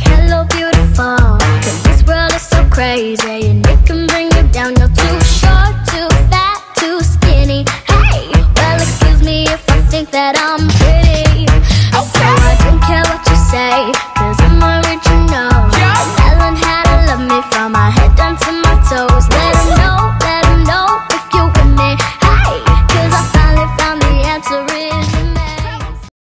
like hello beautiful. Cause this world is so crazy. And it can bring you down. You're too short, too fat, too skinny. Hey, well excuse me if I think that I'm pretty.